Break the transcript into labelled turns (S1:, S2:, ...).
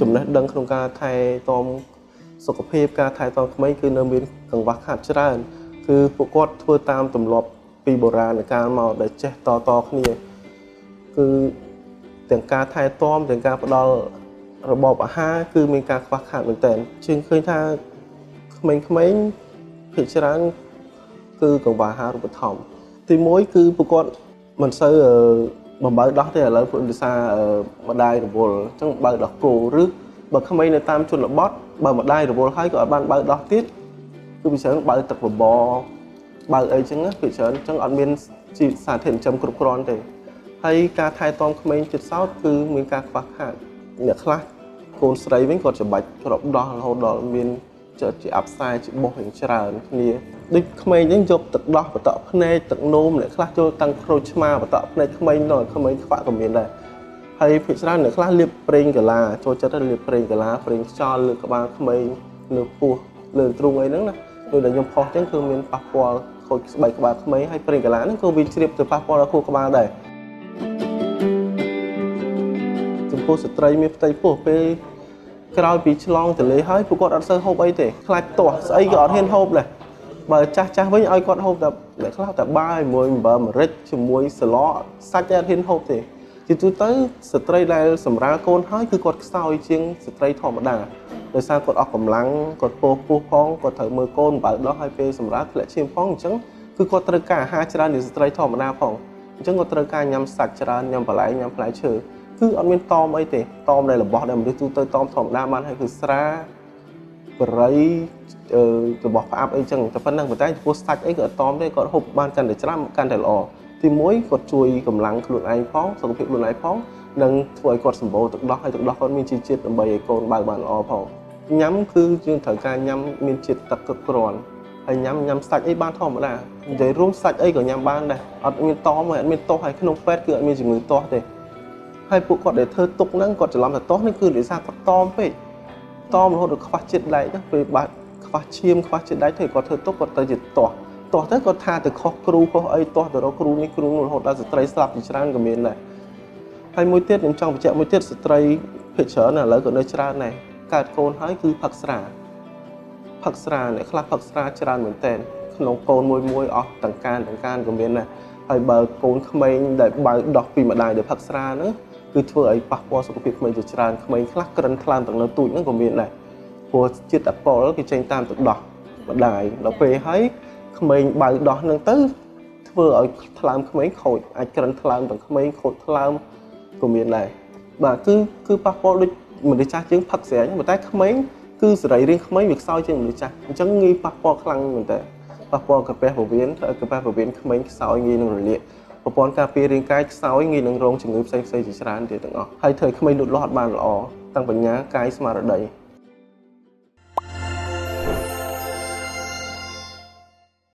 S1: ចំណេះដឹងក្នុងការថែទាំសុខភាពការថែទាំក្មេងគឺនៅមានកង្វះខាតច្រើន គឺពួកគាត់ធ្វើតាមទម្លាប់ពីបុរាណកាលមកដែលចេះតតគ្នាគឺទាំងការថែទាំទាំងការផ្ដល់របបអាហារគឺមានការខ្វះខាតមែនទែនជាងឃើញថាក្មេងៗភាគច្រើនគឺកង្វះអាហារូបត្ថម្ភទី1គឺពួកគាត់មិនសូវ បំបើដោះទេឥឡូវពួកវិសាម្ដាយរវល់អញ្ចឹងបើដោះគោឬបើក្មេងនៅតាមជនបទបើម្ដាយរវល់ហើយក៏អត់បានបើដោះទៀតគឺវាច្រើនបើទឹកបបរបើអីចឹងណាវាច្រើនអញ្ចឹងអត់មានជីវសារធាតុចិញ្ចឹមគ្រប់គ្រាន់ទេហើយការថែទាំក្មេងចិត្តសោតគឺមានការខ្វះខាតអ្នកខ្លះកូនស្រីវិញគាត់ច្បាច់គ្របដោះរហូតដល់មាន ជាអាប់សាយជាបោះយ៉ាងច្រើនគ្នាដូចក្មេងហ្នឹងយកទឹកដោះបតក់ភ្នែកទឹកនោមអ្នកខ្លះចូលតាំងក្រូចឆ្មាបតក់ភ្នែកក្មេងដល់ក្មេងខ្វាក់ក៏មានដែរហើយភាគច្រើនអ្នកខ្លះលាបប្រេងកាឡាចូលចិត្តលាបប្រេងកាឡាប្រេងខ្យល់លើក្បាលក្មេងលើពោះលើទ្រូងអីហ្នឹងណាដូចដែលខ្ញុំផុសចឹងគឺមានប៉ះពាល់ខូចស្បែកក្បាលក្មេងហើយប្រេងកាឡាហ្នឹងក៏វាជ្រាបទៅប៉ះពាល់ដល់ខួរក្បាលដែរចំពោះស្ត្រីមានផ្ទៃពោះពេល ក្រោយពីឆ្លងទន្លេហើយពួកគាត់អត់សូវហូបអីទេខ្លាចទាស់ស្អីក៏អត់ហ៊ានហូបដែរបើចាស់ចាស់វិញឲ្យគាត់ហូបតែអ្នកខ្លះតែបាយមួយអំបិលម្រេចជាមួយស្លសាច់តែអត់ហ៊ានហូបទេជាទូទៅស្ត្រីដែលសម្រាលកូនហើយគឺគាត់ខ្សោយជាងស្ត្រីធម្មតាដោយសារគាត់អស់កម្លាំងគាត់ពោះពោះផងគាត់ត្រូវមើលកូនបើដោះឲ្យពេលសម្រាលធ្លាក់ឈាមផងអញ្ចឹងគឺគាត់ត្រូវការអាហារច្រើនជាងស្ត្រីធម្មតាផងអញ្ចឹងគាត់ត្រូវការញ៉ាំសាច់ច្រើនញ៉ាំបន្លែញ៉ាំផ្លែឈើ គឺអត់មានតមអីទេតមដែលរបស់ដែលមនុស្សទូទៅតមធម្មតាបានហើយគឺស្រាបរិយរបស់ផ្អាប់អីចឹងតែប៉ុណ្្នឹងប៉ុន្តែចំពោះសាច់អីក៏អត់តមទេគាត់ហូបបានកាន់តែច្រើនកាន់តែល្អទី1គាត់ជួយកម្លាំងខ្លួនឯងផងសុខភាពខ្លួនឯងផងនិងធ្វើឲ្យគាត់សម្បូរទឹកដោះហើយទឹកដោះគាត់មានជីជាតិដើម្បីឲ្យកូនបើបានល្អផងញ៉ាំគឺយើងត្រូវការញ៉ាំមានជាតិទឹកគ្រប់គ្រាន់ហើយញ៉ាំញ៉ាំសាច់អីបានធម្មតានិយាយរួមសាច់អីក៏ញ៉ាំបានដែរអត់មានតមហើយអត់មានទាស់ហើយក្នុងពេទ្យគឺអត់មានជំងឺទាស់ទេ ហើយពួកគាត់ដែលធ្វើទុកហ្នឹងគាត់ច្រឡំថាទាស់នេះគឺដោយសារគាត់តមពេកតមរហូតដល់ខ្វះជាតិដែកទៅពេលបាត់ខ្វះឈាមខ្វះជាតិដែកទៅគាត់ធ្វើទុកគាត់ទៅជាទាស់ទាស់ទៅគាត់ថាទៅខុសគ្រូខុសអីទាស់ទៅរកគ្រូនេះគ្រូនោះរហូតដល់ស្ត្រីស្លាប់ជាច្រើនក៏មានដែរហើយមួយទៀតខ្ញុំចង់បញ្ជាក់មួយទៀតស្ត្រីភិកច្រើនឥឡូវក៏នៅច្រើនដែរកើតកូនហើយគឺផឹកស្រាផឹកស្រាអ្នកខ្លះផឹកស្រាច្រើនមែនតើក្នុងកូនមួយមួយអស់ទាំងការទាំងការក៏មានដែរហើយបើកូនក្មេងដែលបើដោះពីម្ដាយដែលផឹកស្រាហ្នឹង គឺធ្វើឲ្យប៉ះពាល់សុខភាពក្មេងជាច្រើនក្មេងខ្លះក្រិនថ្លើមទាំងនៅទូចហ្នឹងក៏មានដែរព្រោះជាតិអាល់កុលគេចេញតាមទឹកដោះម្ដាយដល់ពេលហើយក្មេងបើដោះហ្នឹងទៅធ្វើឲ្យថ្លើមក្មេងខូចអាចក្រិនថ្លើមទាំងក្មេងខូចថ្លើមក៏មានដែរបាទគឺគឺប៉ះពាល់ដូចមនុស្សចាស់ជាងផឹកស្រាចឹងប៉ុន្តែក្មេងគឺសរីរាង្គក្មេងវាខ្សោយជាងមនុស្សចាស់អញ្ចឹងងាយប៉ះពាល់ខ្លាំងមែនតើប៉ះពាល់កាពះពោះវៀនកាពះពោះវៀនក្មេងខ្សោយងាយនឹងរលាក ប្រព័ន្ធការពាររាងកាយខ្សោយងាយនឹងរងជំងឺផ្សេងៗជាច្រើនទៀតទាំងអស់ហើយធ្វើឲ្យក្មេងលូតលាស់អត់បានល្អទាំងបញ្ញាកាយស្មារតី